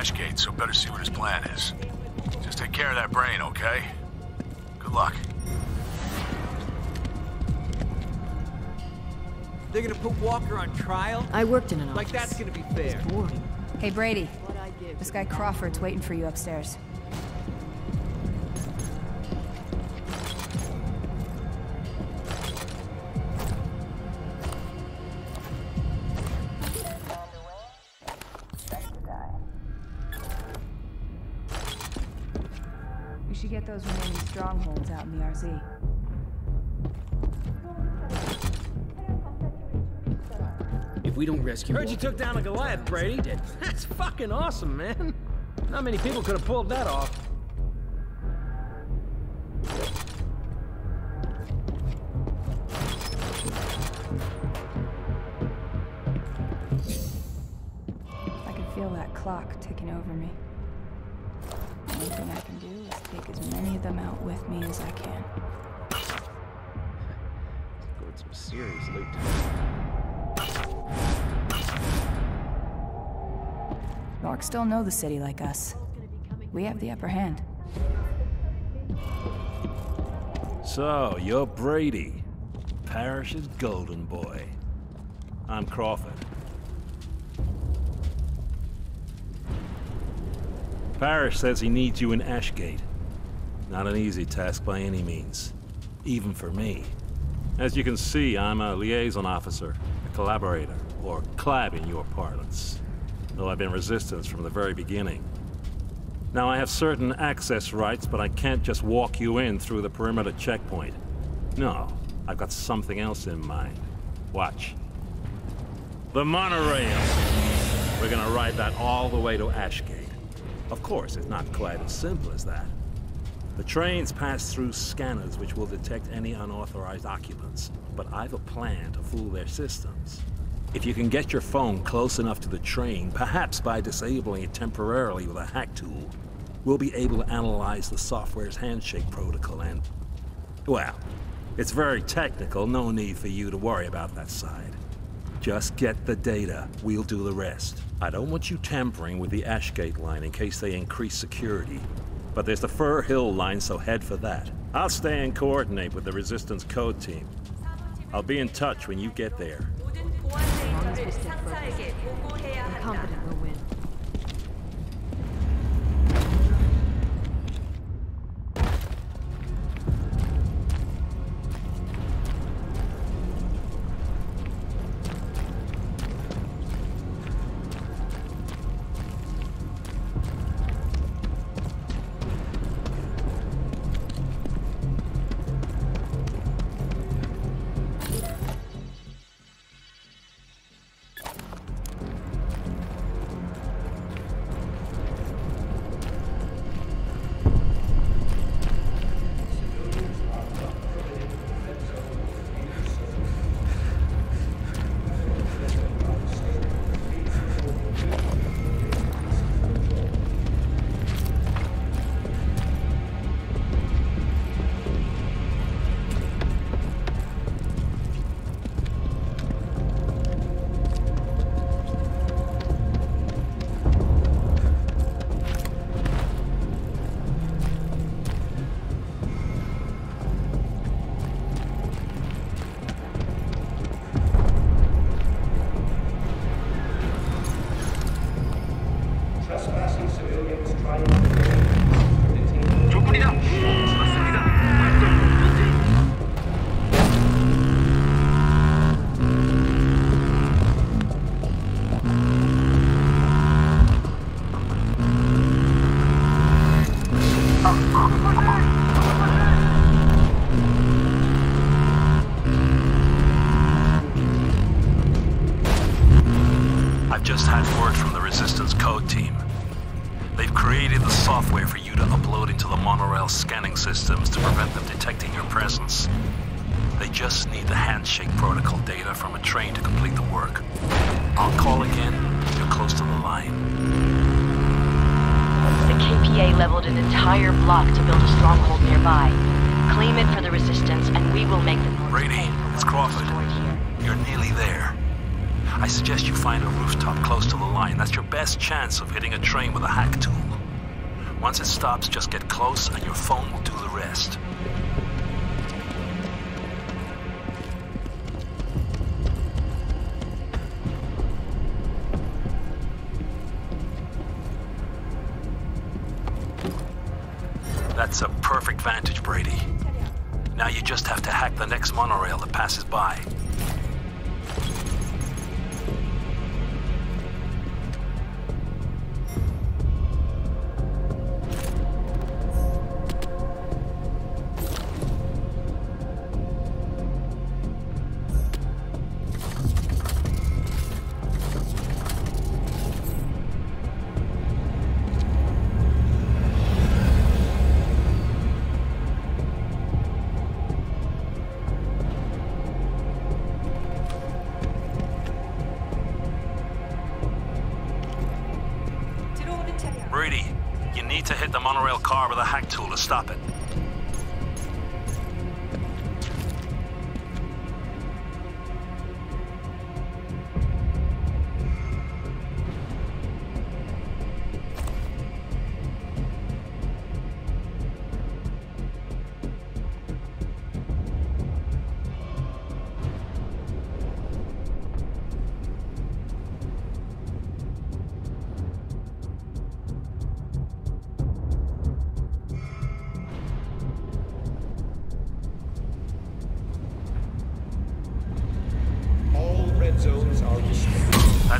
Ashgate, so better see what his plan is. Just take care of that brain, okay? Good luck. They're gonna put Walker on trial? I worked in an office. Like that's gonna be fair. boring. Hey, Brady. This guy Crawford's waiting for you upstairs. Strongholds out in the RZ. If we don't rescue Heard you took down a Goliath, Brady. That's fucking awesome, man. Not many people could have pulled that off. I can feel that clock ticking over me. The only thing I can do is take as many of them out with me as I can. Got some serious loot. Norks don't know the city like us. We have the upper hand. So, you're Brady, Parrish's golden boy. I'm Crawford. Parrish says he needs you in Ashgate. Not an easy task by any means, even for me. As you can see, I'm a liaison officer, a collaborator, or collab in your parlance, though I've been resistance from the very beginning. Now, I have certain access rights, but I can't just walk you in through the perimeter checkpoint. No, I've got something else in mind. Watch. The monorail! We're gonna ride that all the way to Ashgate. Of course, it's not quite as simple as that. The trains pass through scanners which will detect any unauthorized occupants, but I've a plan to fool their systems. If you can get your phone close enough to the train, perhaps by disabling it temporarily with a hack tool, we'll be able to analyze the software's handshake protocol and... Well, it's very technical, no need for you to worry about that side. Just get the data, we'll do the rest. I don't want you tampering with the Ashgate line in case they increase security. But there's the Fur Hill line, so head for that. I'll stay and coordinate with the Resistance Code team. I'll be in touch when you get there. Systems to prevent them detecting your presence. They just need the handshake protocol data from a train to complete the work. I'll call again. You're close to the line. The KPA leveled an entire block to build a stronghold nearby. Claim it for the resistance, and we will make the North Brady, it's Crawford. was destroyed here. You're nearly there. I suggest you find a rooftop close to the line. That's your best chance of hitting a train with a hack tool. Once it stops, just get close and your phone will do That's a perfect vantage, Brady. Now you just have to hack the next monorail that passes by. Stop it.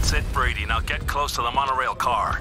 That's it, Brady. Now get close to the monorail car.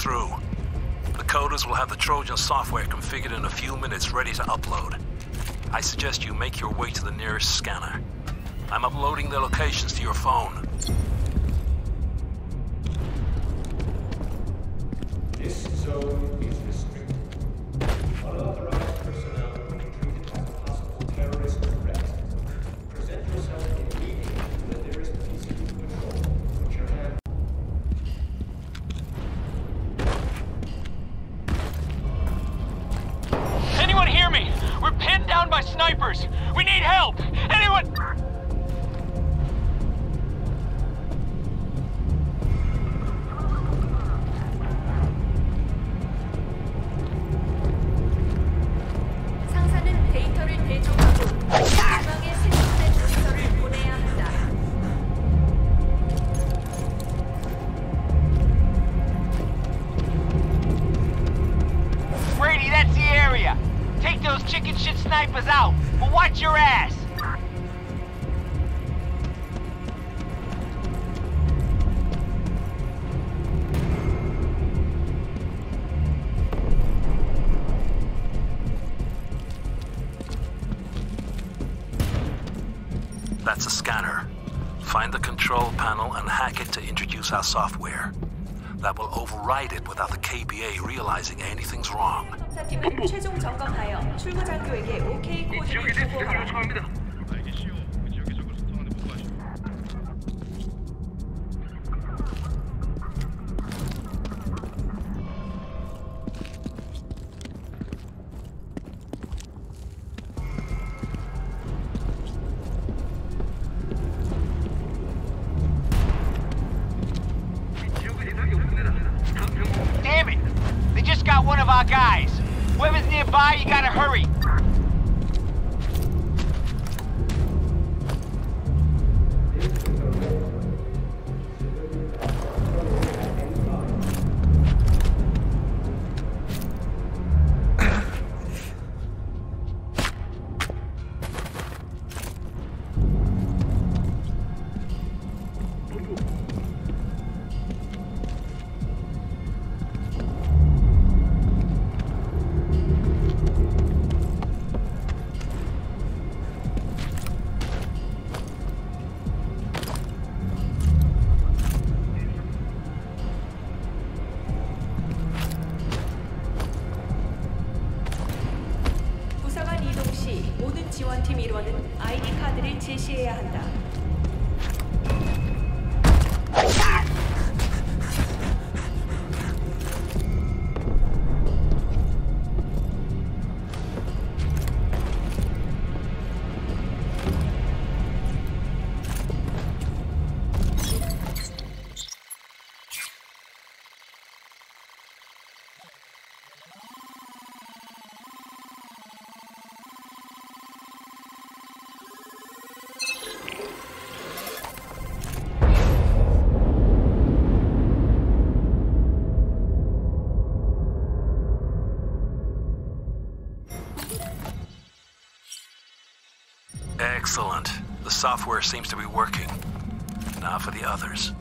Through. The coders will have the Trojan software configured in a few minutes ready to upload. I suggest you make your way to the nearest scanner. I'm uploading the locations to your phone. This zone Take those chicken shit snipers out, but watch your ass. That's a scanner. Find the control panel and hack it to introduce our software. that will override it without the KPA realizing anything's wrong. 검사팀은 최종 점검하여 출구 장교에게 OK 코드를 주고하라. Nearby, you gotta hurry. 제시해야 한다. Software seems to be working. Now for the others.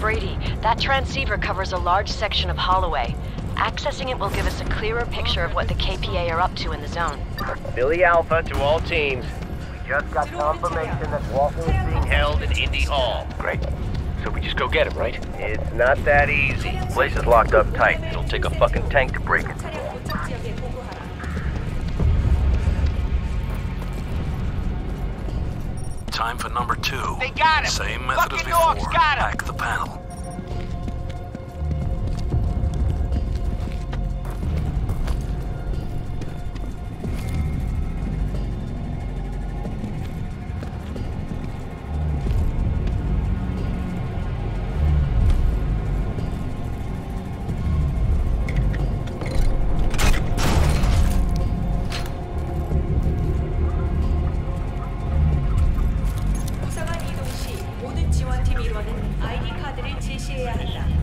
Brady, that transceiver covers a large section of Holloway. Accessing it will give us a clearer picture of what the KPA are up to in the zone. Billy Alpha to all teams. We just got confirmation that Walker is being held in Indy Hall. Great. So we just go get him, right? It's not that easy. Place is locked up tight. It'll take a fucking tank to break it. Time for number two. They got him. Same method fucking as before. Got him. Hack the panel. 지원팀 일원은 아이디 카드를 제시해야 한다.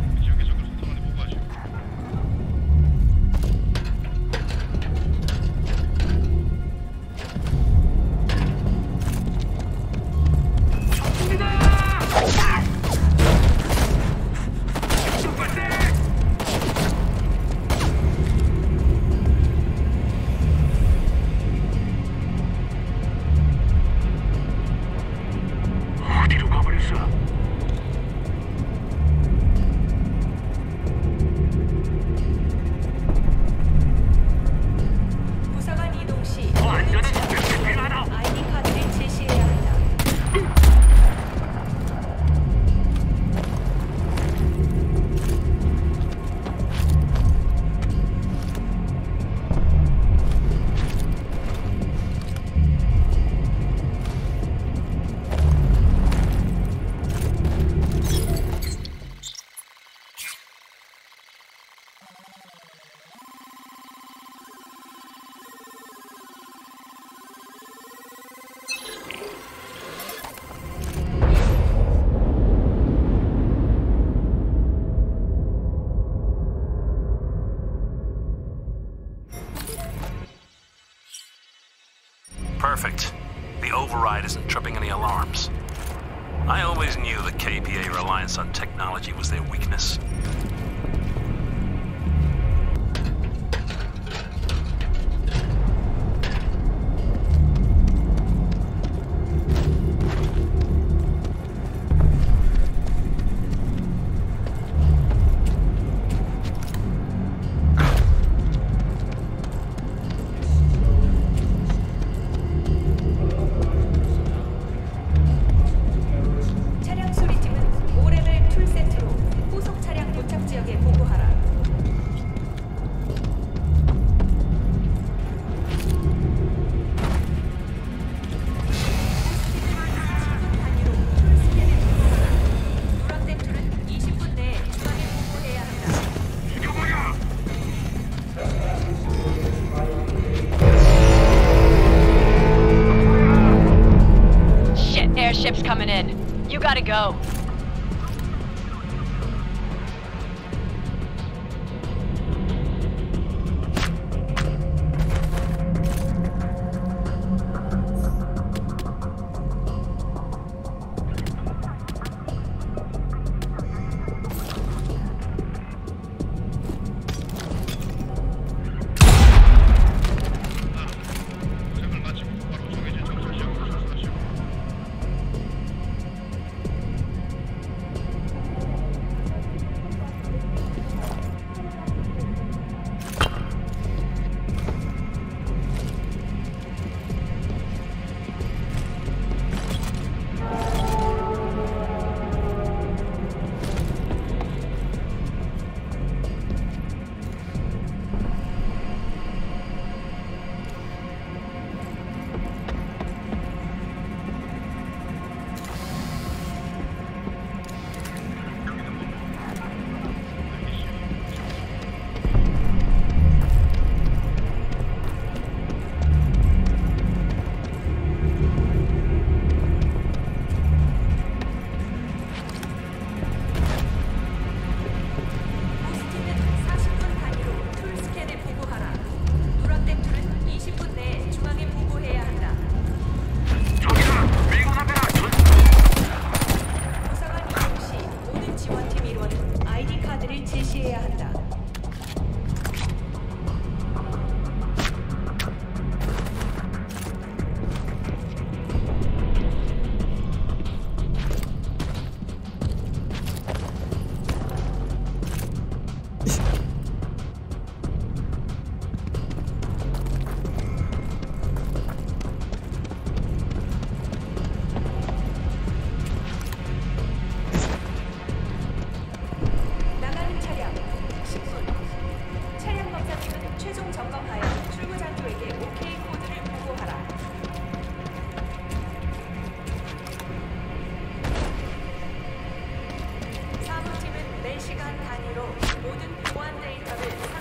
4시간 단위로 모든 보안 데이터를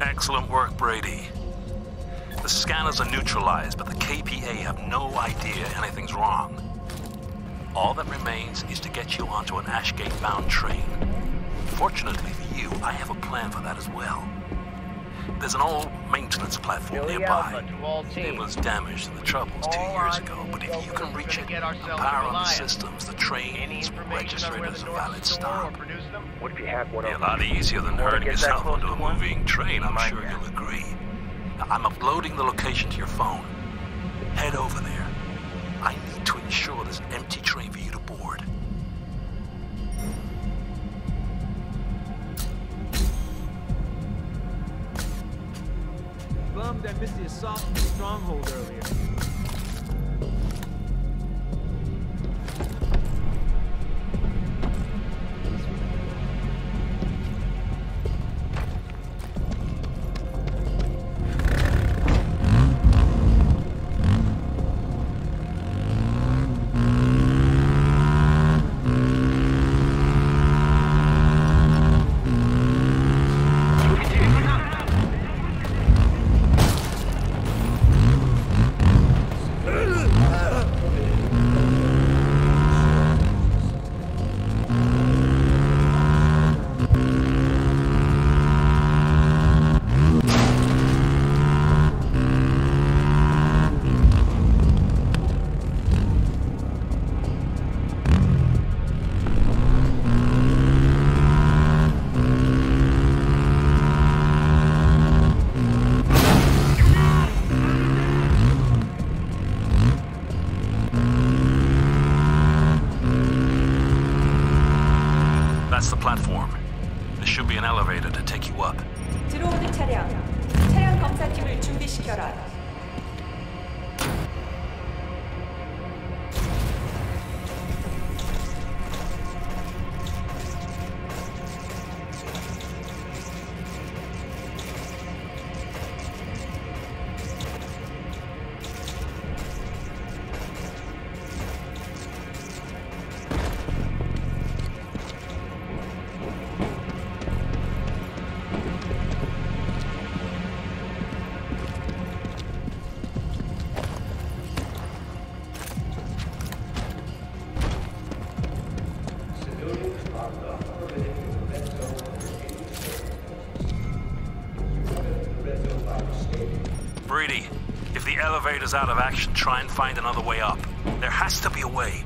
Excellent work, Brady. The scanners are neutralized, but the KPA have no idea anything's wrong. All that remains is to get you onto an Ashgate-bound train. Fortunately for you, I have a plan for that as well. There's an old maintenance platform Billy nearby. Alpha It was damaged in the Troubles two years ago, but if you can reach it, the power on the systems, the Any trains, registered on where registrators, the a valid stop. or produce? What if you had one Be a lot easier than Wanna herding yourself onto to a one? moving train, I'm Mind sure ya. you'll agree. I'm uploading the location to your phone. Head over there. stronghold earlier. That's the platform. There should be an elevator to take you up. 들어오는 차량, 차량 검사팀을 준비시켜라. Elevator's out of action, try and find another way up. There has to be a way.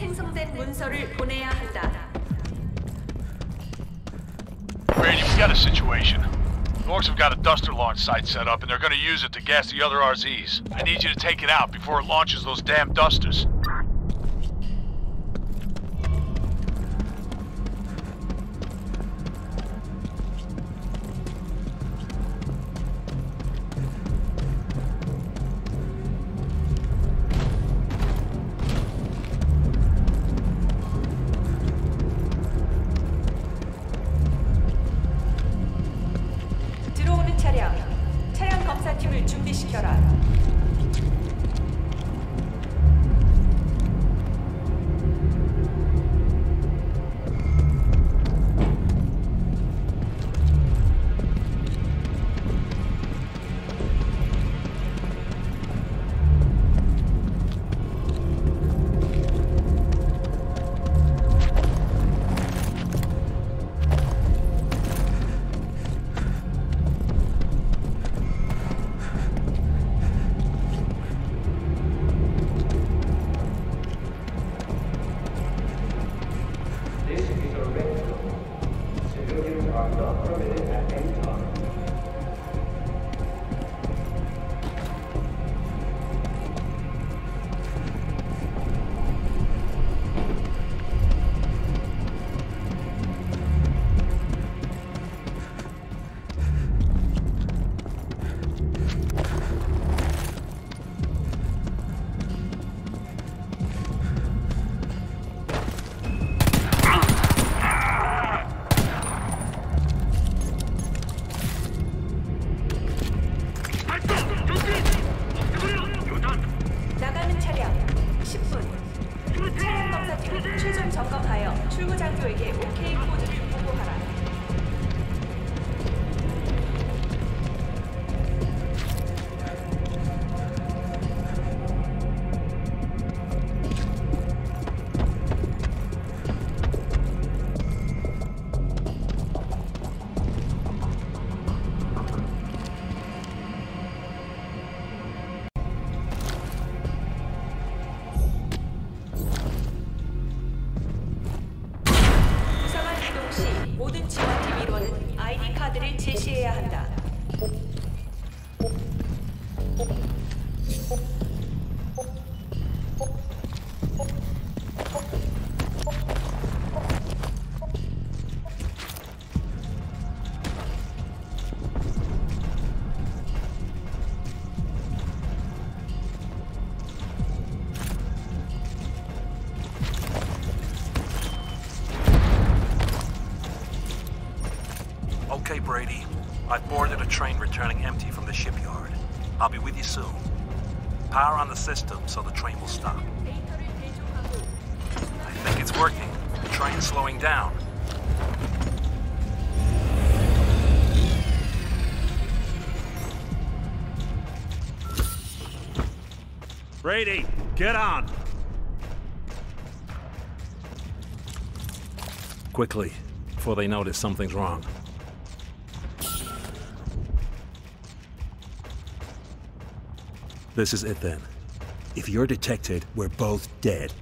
생성된 문서를 보내야 한다. Brady, we got a situation. The Norks have got a duster launch site set up, and they're gonna use it to gas the other RZs. I need you to take it out before it launches those damn dusters. Train returning empty from the shipyard. I'll be with you soon. Power on the system so the train will stop. I think it's working. The train's slowing down. Brady, get on! Quickly, before they notice something's wrong. This is it then. If you're detected, we're both dead.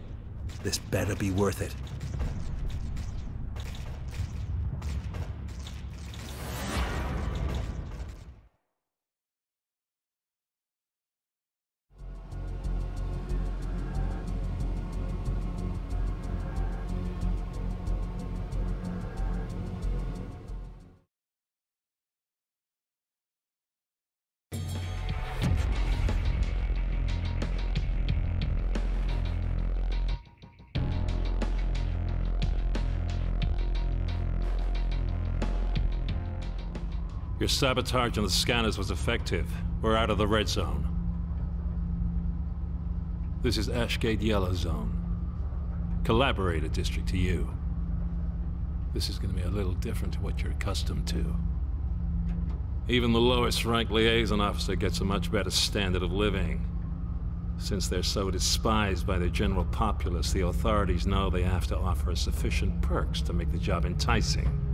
This better be worth it. Sabotage on the scanners was effective. We're out of the red zone. This is Ashgate Yellow Zone. Collaborator district to you. This is going to be a little different to what you're accustomed to. Even the lowest ranked liaison officer gets a much better standard of living. Since they're so despised by the general populace, the authorities know they have to offer sufficient perks to make the job enticing.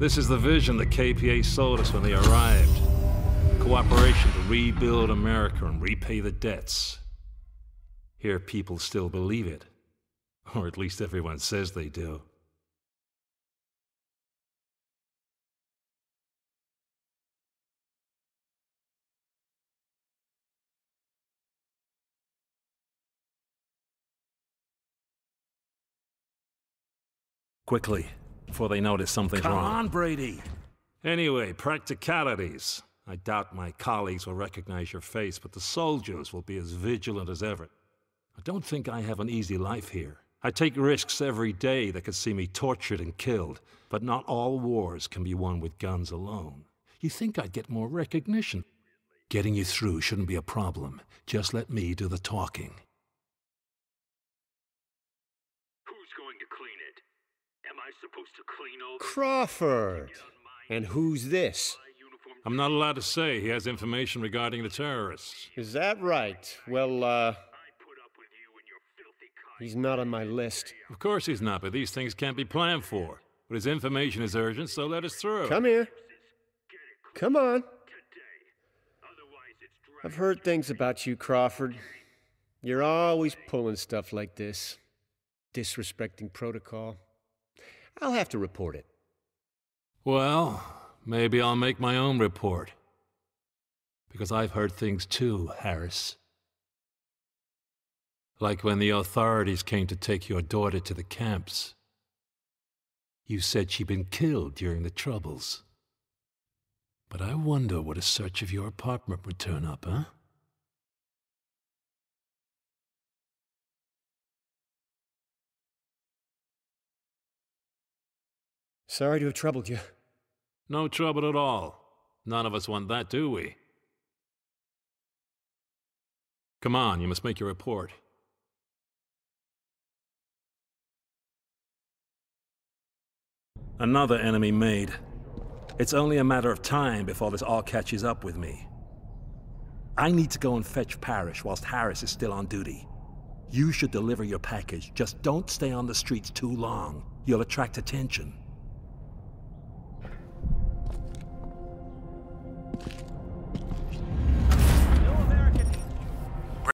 This is the vision the KPA sold us when they arrived. Cooperation to rebuild America and repay the debts. Here people still believe it. Or at least everyone says they do. Quickly, before they notice something's Come wrong. Come on, Brady. Anyway, practicalities. I doubt my colleagues will recognize your face, but the soldiers will be as vigilant as ever. I don't think I have an easy life here. I take risks every day that could see me tortured and killed, but not all wars can be won with guns alone. You think I'd get more recognition? Getting you through shouldn't be a problem. Just let me do the talking. Who's going to clean it? Am I supposed to clean all Crawford. And who's this? I'm not allowed to say he has information regarding the terrorists. Is that right? Well, uh. He's not on my list. Of course he's not, but these things can't be planned for. But his information is urgent, so let us through. Come here. Come on. I've heard things about you, Crawford. You're always pulling stuff like this, disrespecting protocol. I'll have to report it. Well, maybe I'll make my own report. Because I've heard things too, Harris. Like when the authorities came to take your daughter to the camps. You said she'd been killed during the Troubles. But I wonder what a search of your apartment would turn up, huh? Sorry to have troubled you. No trouble at all. None of us want that, do we? Come on, you must make your report. Another enemy made. It's only a matter of time before this all catches up with me. I need to go and fetch Parrish whilst Harris is still on duty. You should deliver your package. Just don't stay on the streets too long. You'll attract attention.